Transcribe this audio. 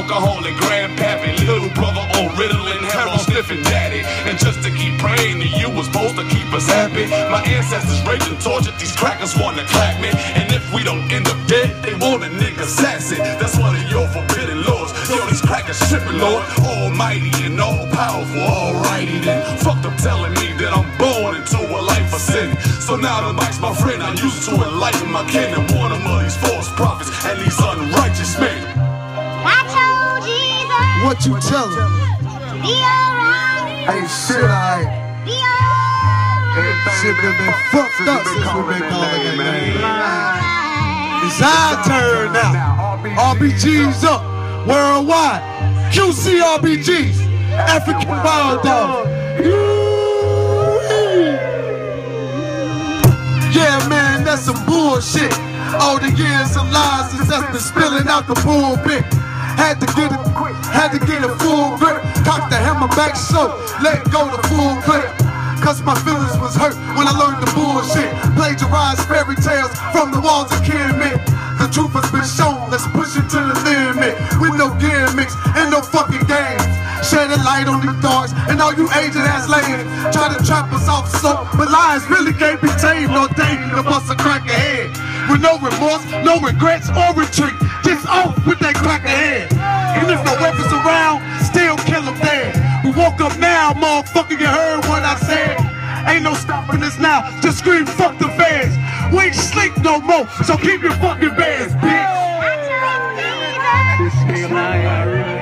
alcoholic grandpappy, little brother on Ritalin, heroin sniffing daddy. And just to keep praying to you was supposed to keep us happy. My ancestors raped and tortured, these crackers wanna clap me. And if we don't end up dead, they want a nigga assassin. That's one of your forbidden laws. Yo, these crackers tripping, Lord. Almighty and all powerful, alrighty then. Fuck them telling me that I'm born into a life of sin. So now the mic's my friend, I use it to enlighten my kin and warn them of these false prophets and these unrighteous men. I told Jesus What you tell him? be alright, Hey, shit, I be alright. shit been been fucked up since we've been calling name. alright. It's our turn now. RBG's up worldwide. QCRBGs, African Wild Dog. Yeah, man, that's some bullshit. All the years of lies that's been spilling out the pulpit. Had to get a full grip. Cock the hammer back so let go the full clip. Cause my feelings was hurt when I learned the bullshit. Plagiarized fairy tales from the walls of Kemet. The truth has been shown, let's push it to the limit. With no gimmicks and no fucking games. Shed a light on the darks and all you agent ass lame. Try to trap us off so, but lies really can't be tamed. No dating to bust a crack ahead. With no remorse, no regrets or retreat. Just off with that crack ahead. Woke up now, motherfucker, you heard what I said. Ain't no stopping us now, just scream fuck the feds. We ain't sleep no more, so keep your fucking beds, bitch. I